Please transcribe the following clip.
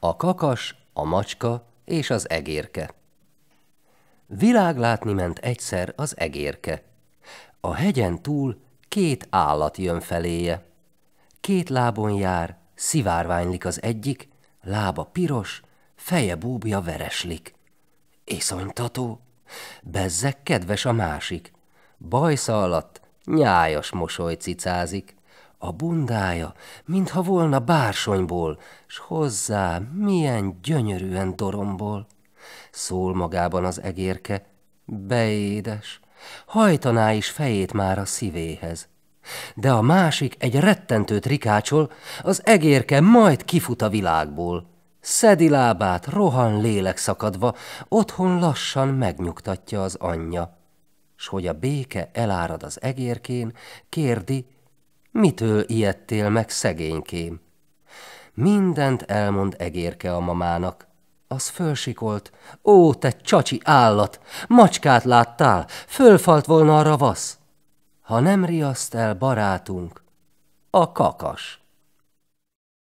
A kakas, a macska és az egérke. Világlátni ment egyszer az egérke. A hegyen túl két állat jön feléje. Két lábon jár, szivárványlik az egyik, lába piros, feje búbja vereslik. Iszonytató, bezzek kedves a másik, bajsza alatt nyájas mosoly cicázik. A bundája, mintha volna bársonyból, s hozzá milyen gyönyörűen dorombol. Szól magában az egérke, beédes, hajtaná is fejét már a szívéhez. De a másik egy rettentőt rikácsol, az egérke majd kifut a világból. Szedi lábát, rohan lélek szakadva, otthon lassan megnyugtatja az anyja. S hogy a béke elárad az egérkén, kérdi, Mitől ijedtél meg, szegénykém? Mindent elmond egérke a mamának. Az fölsikolt. Ó, te csacsi állat! Macskát láttál? Fölfalt volna a ravasz. Ha nem riaszt el barátunk, a kakas.